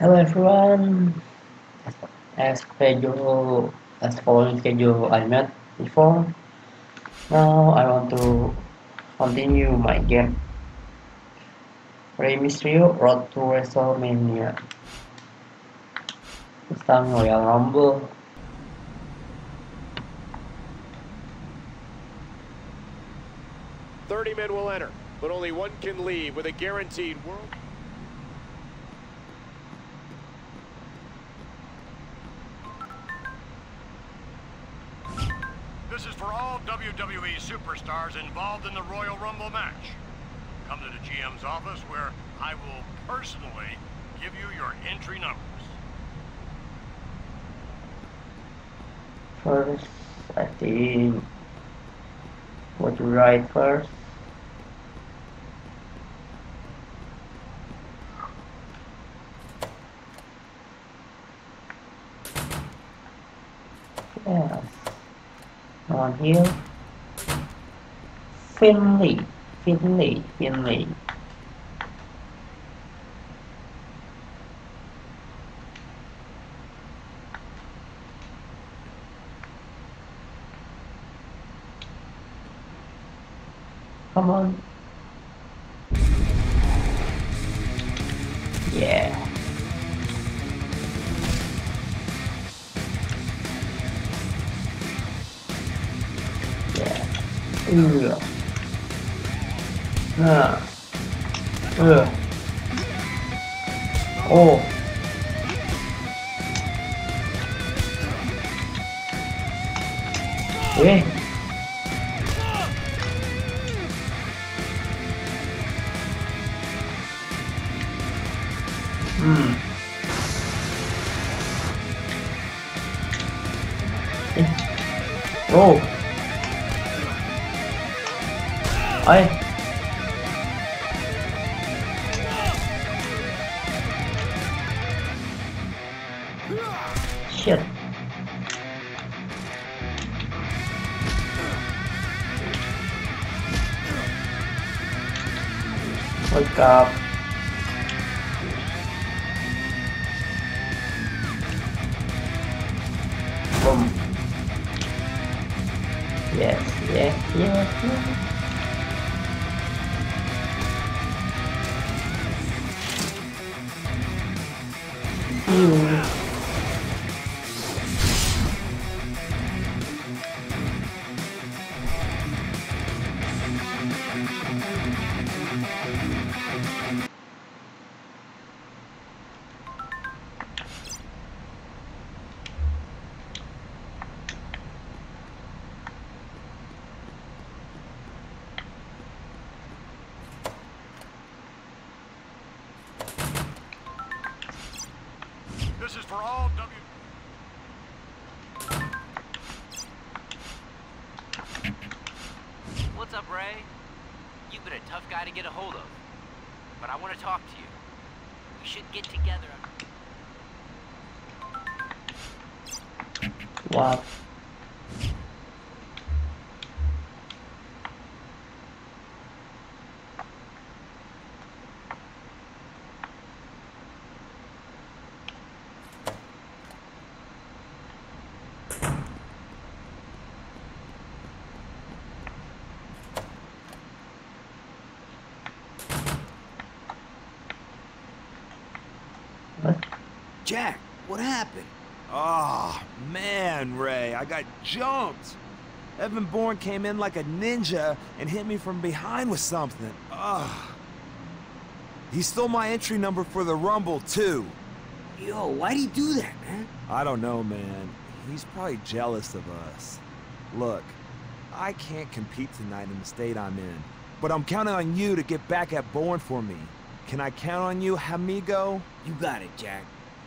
Hello everyone. As schedule, as following schedule I met before. Now I want to continue my game. Rey Mysterio Road to WrestleMania. This time Royal Rumble. Thirty men will enter, but only one can leave with a guaranteed world. WWE superstars involved in the Royal Rumble match. Come to the GM's office where I will personally give you your entry numbers. First, I think what to write first. Yes. On here. Finlay. Finlay. Finlay. Come on. Yeah. Yeah. Ugh. Ah. Ugh. Oh. Eh. Hmm. Eh. Oh. Ai. Shit. Wake up. Boom. Yes, yes, yes, yes. Ew. For all W... What's up, Rey? You've been a tough guy to get a hold of. But I want to talk to you. We should get together. What? Jack, what happened? Oh, man, Rey, I got jumped. Evan Bourne came in like a ninja and hit me from behind with something. Ugh. He stole my entry number for the Rumble, too. Yo, why'd he do that, man? I don't know, man. He's probably jealous of us. Look, I can't compete tonight in the state I'm in, but I'm counting on you to get back at Bourne for me. Can I count on you, amigo? You got it, Jack.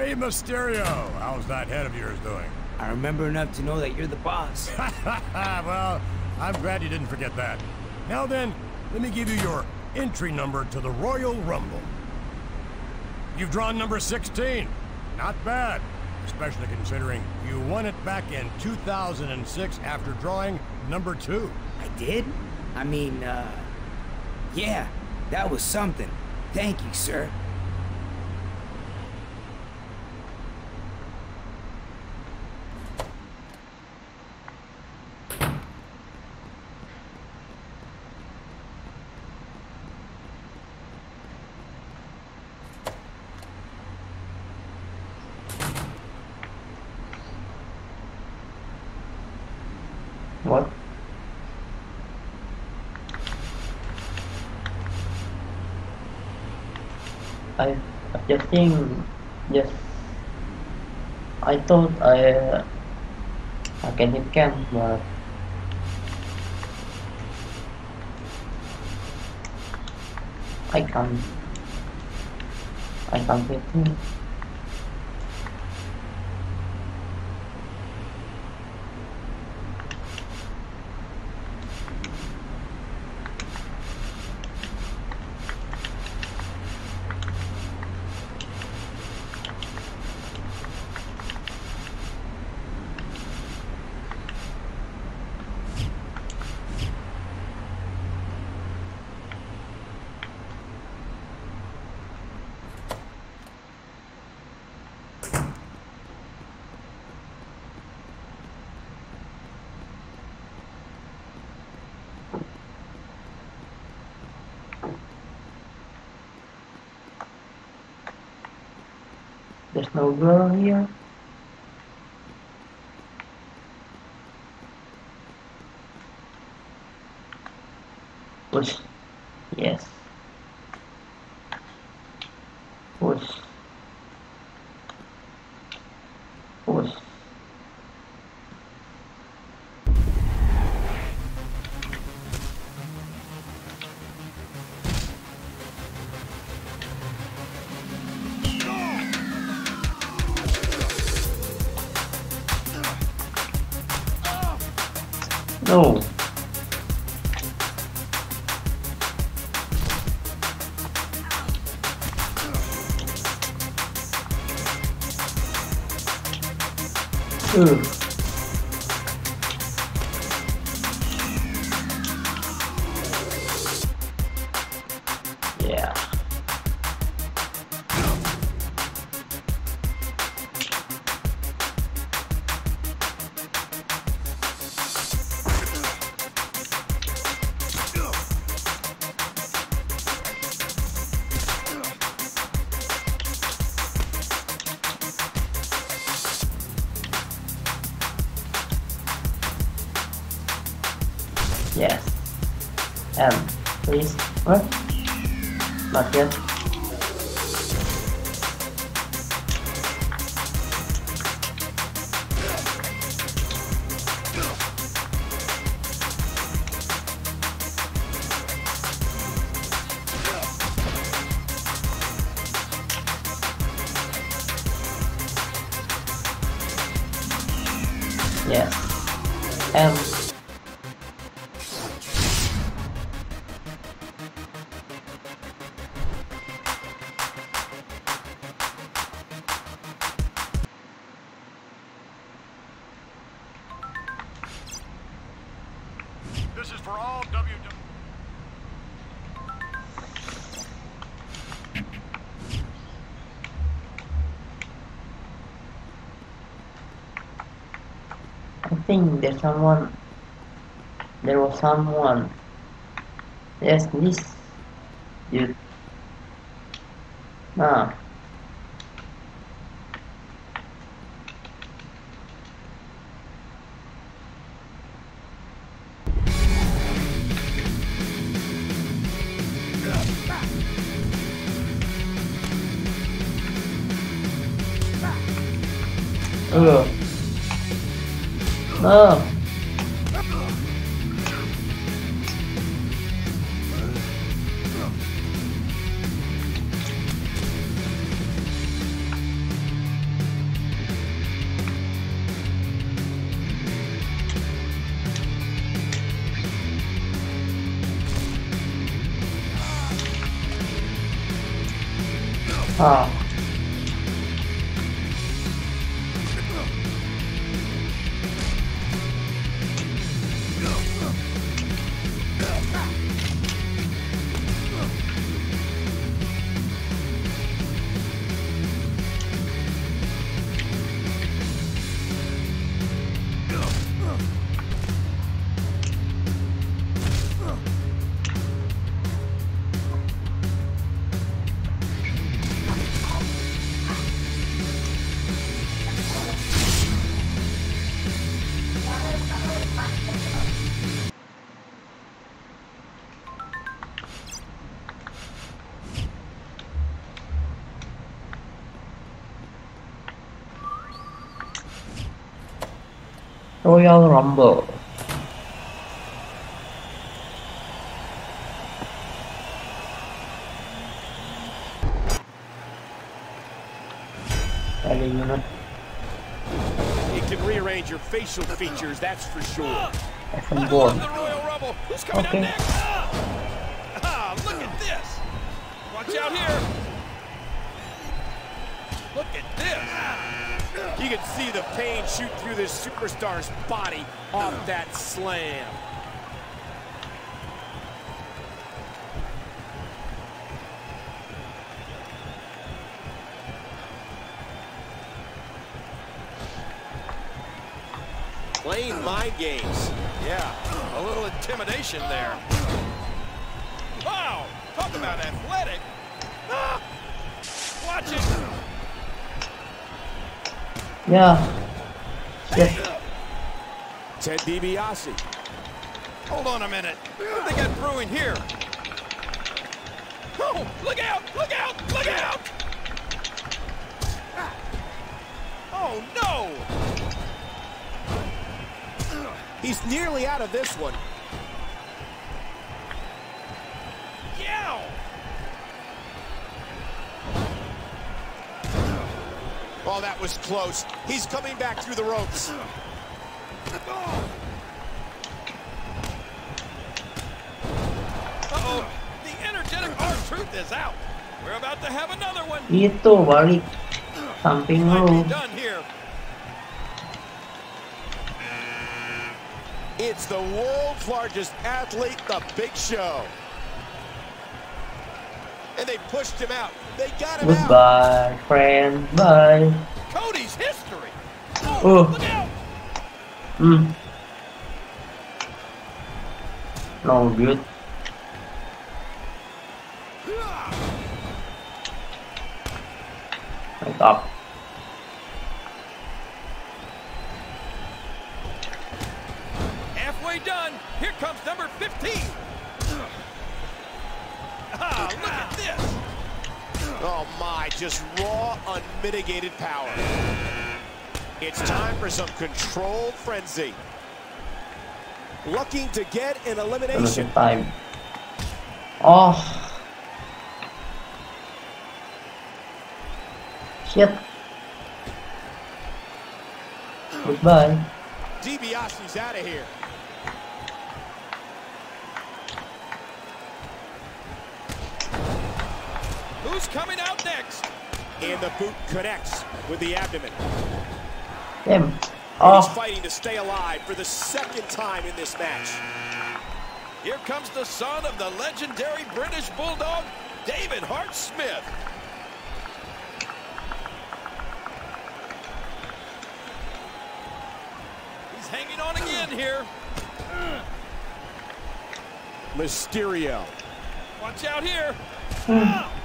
Hey, Mysterio, how's that head of yours doing? I remember enough to know that you're the boss. well, I'm glad you didn't forget that. Now then, let me give you your entry number to the Royal Rumble. You've drawn number 16. Not bad, especially considering you won it back in 2006 after drawing number 2. I did? I mean, uh... Yeah, that was something. Thank you, sir. Think just I thought I I can hit cam but I can't I can't hit him. There's no girl here. Ugh. M. Please. What? Not yet. Think there's someone. There was someone. Yes, this. You. Ah. mano. Ah. Royal Rumble. Kali nyo na. You can rearrange your facial features, that's for sure. FM board. The Royal Rumble. Who's coming Okay. Ah, look at this. Watch out here. Look at this. You can see the pain shoot through this superstar's body off that slam. Playing mind games. Yeah, a little intimidation there. Wow, talk about athletic. Ah, watch it. Yeah. Ted DiBiase. Hold on a minute. What they got brewing here? Oh, look out! Look out! Look out! Oh, no! He's nearly out of this one. Oh, that was close. He's coming back through the ropes. Uh-oh. The energetic R-Truth is out. We're about to have another one. Itu balik. Samping Might lu. be done here. It's the world's largest athlete, the Big Show. And they pushed him out. Him out. Goodbye, friend. Bye. Cody's history. Oh. Hmm. No good. Wake up. Oh my, just raw, unmitigated power. It's time for some controlled frenzy. Looking to get an elimination. time? Oh. Shit. Goodbye. DiBiase's out of here. Who's coming out next? And the boot connects with the abdomen. Damn. And He's Oh. fighting to stay alive for the second time in this match. Here comes the son of the legendary British Bulldog, David Hart Smith. He's hanging on again here. Mysterio. Watch out here. Hmm.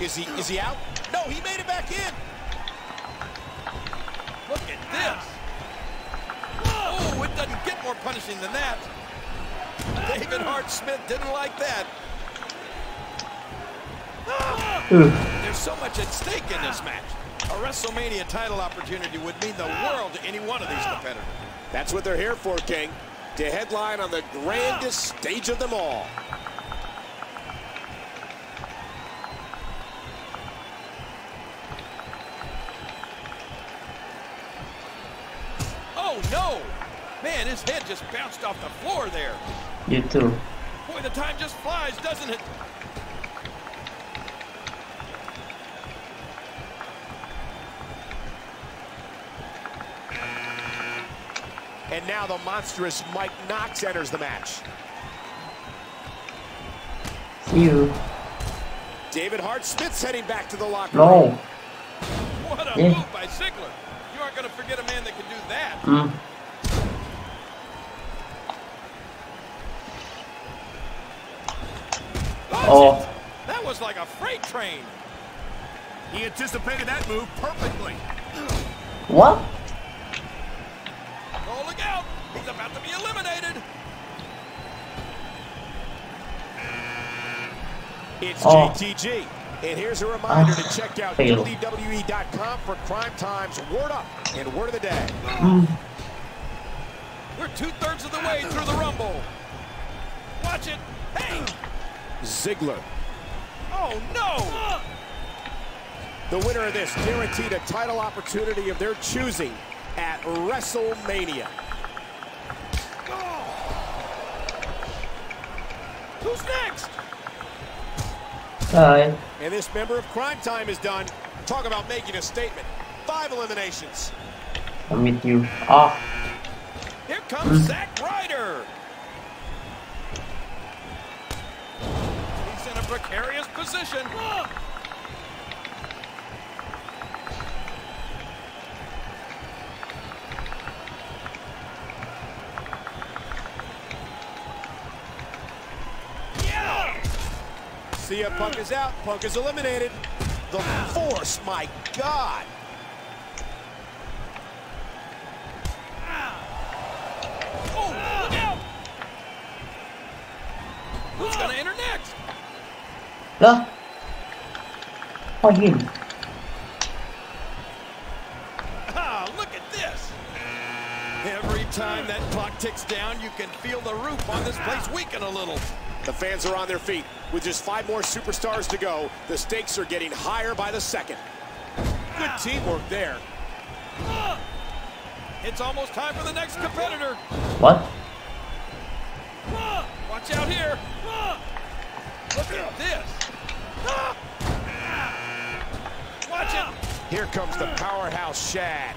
Is he is he out? No, he made it back in. Look at this. Oh, it doesn't get more punishing than that. David Hart Smith didn't like that. There's so much at stake in this match. A WrestleMania title opportunity would mean the world to any one of these competitors. That's what they're here for, King. To headline on the grandest stage of them all. Man, his head just bounced off the floor there. You too. Boy, the time just flies, doesn't it? And now the monstrous Mike Knox enters the match. See you. David Hart Smith's heading back to the locker room. No. What a Yeah. move by Ziggler. You aren't going to forget a man that can do that. Mm. Oh. That was like a freight train. He anticipated that move perfectly. What? Oh, look out. He's about to be eliminated. It's Oh. JTG. And here's a reminder Ah, to check out fail. WWE.com for Crime Time's Word Up and Word of the Day. Mm. We're two-thirds of the way through the Rumble. Watch it. Hey! Ziggler. Oh, no! The winner of this guaranteed a title opportunity of their choosing at WrestleMania. Who's next? Bye. And this member of Crime Time is done. Talk about making a statement. Five eliminations. I'm with you. Ah. Here comes Zack Ryder. Precarious position. Yeah! See ya, Punk is out. Punk is eliminated. The force, my God. Oh, look out! Who's gonna enter next? Lah. Oh, him. Ah, look at this! Every time that clock ticks down, you can feel the roof on this place weaken a little. The fans are on their feet. With just five more superstars to go, the stakes are getting higher by the second. Good teamwork there. It's almost time for the next competitor. What? Watch out here. Look at this. Watch it. Here comes the powerhouse Shad.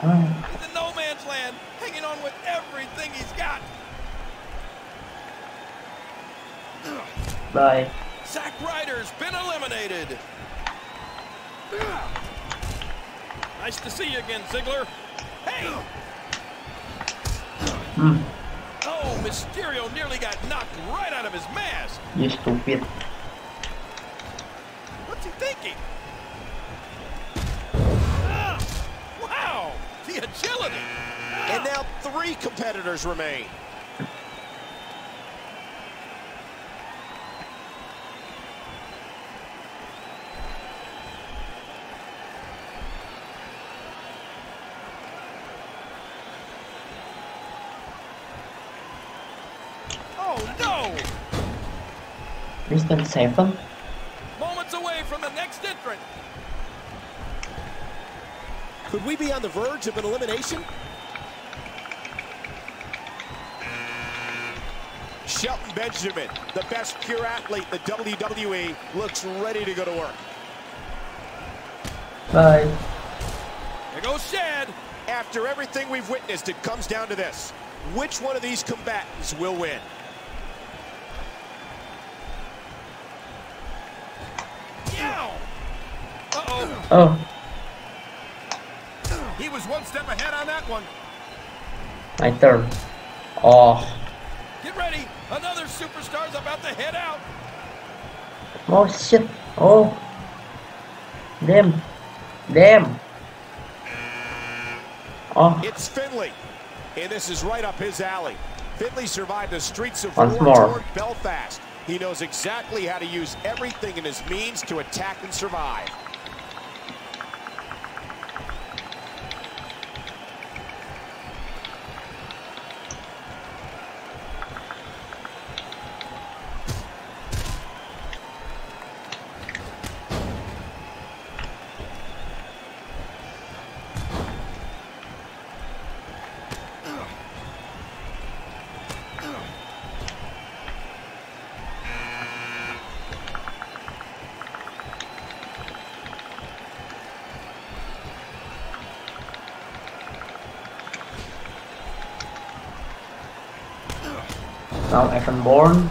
He's in no man's land, hanging on with everything he's got. Bye. Zack Ryder's been eliminated. Nice to see you again, Ziggler. Hey! Hmm. Mysterio nearly got knocked right out of his mask. You stupid. What's he thinking? Ah, wow, the agility. And now three competitors remain. Distance 7? Moments away from the next entrant. Could we be on the verge of an elimination? Shelton Benjamin, the best pure athlete the WWE, looks ready to go to work. Bye. There goes Shad. After everything we've witnessed, it comes down to this. Which one of these combatants will win? Oh, He was one step ahead on that one. my turn. Oh. Get ready. Another superstar's about to head out. Oh shit. Oh. Damn. Damn. Oh. It's Finlay, and this is right up his alley. Finlay survived the streets of Once war more. toward Belfast. He knows exactly how to use everything in his means to attack and survive. Now Evan Bourne.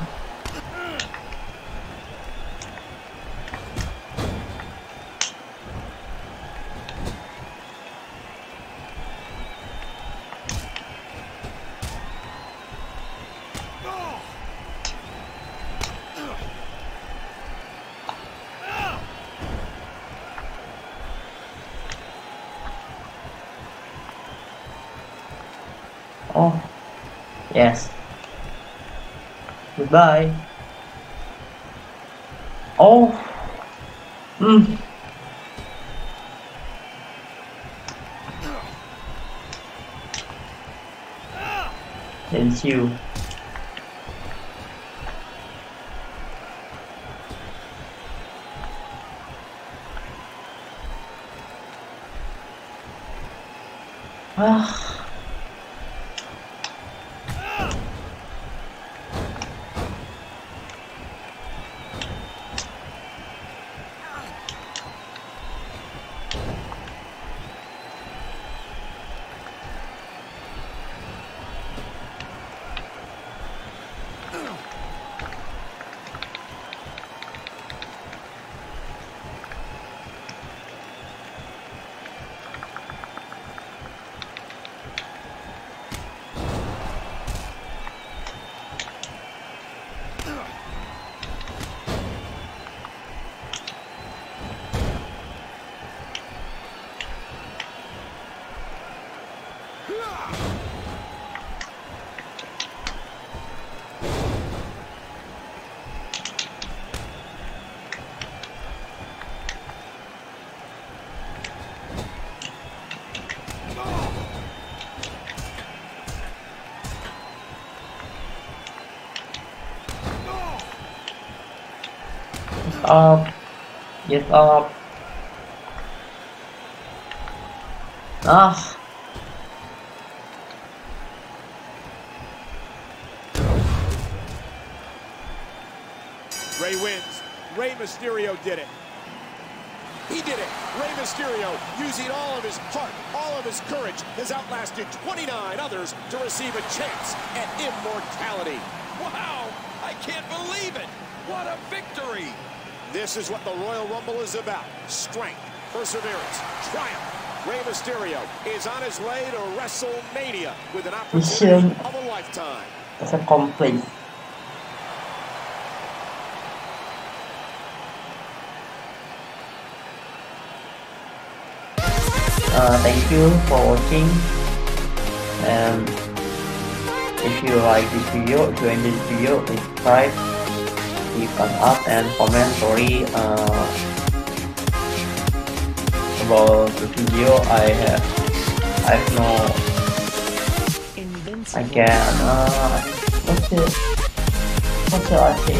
Oh, yes. Goodbye. Oh. Hmm. Thank you. Up. Get up. Ah. Rey wins. Rey Mysterio did it. He did it. Rey Mysterio, using all of his heart, all of his courage, has outlasted 29 others to receive a chance at immortality. Wow! I can't believe it! What a victory! This is what the Royal Rumble is about. Strength, perseverance, triumph. Rey Mysterio is on his way to WrestleMania with an opportunity of a lifetime. It's a complete. Uh, thank you for watching and if you like this video, you this video, subscribe, leave thumbs up and comment sorry uh, about the video. I have I have no I can uh what's it what shall I say?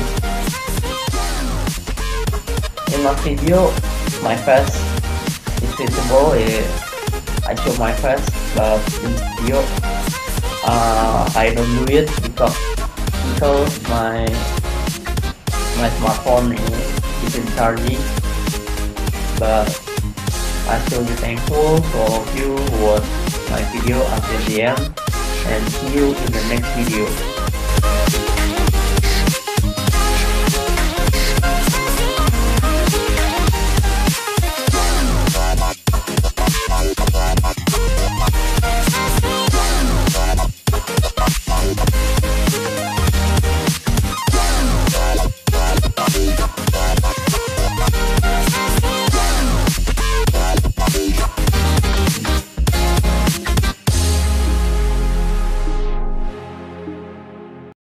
In my video my face is visible eh, I show my face but in video uh, I don't do it because because my my smartphone is, isn't charging but I still be thankful for you who my video until the end and see you in the next video.